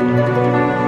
Música